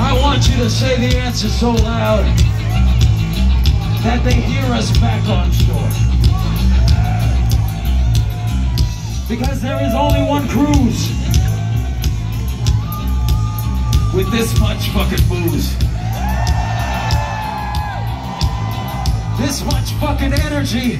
I want you to say the answer so loud that they hear us back on shore. Because there is only one cruise with this much fucking booze. This much fucking energy.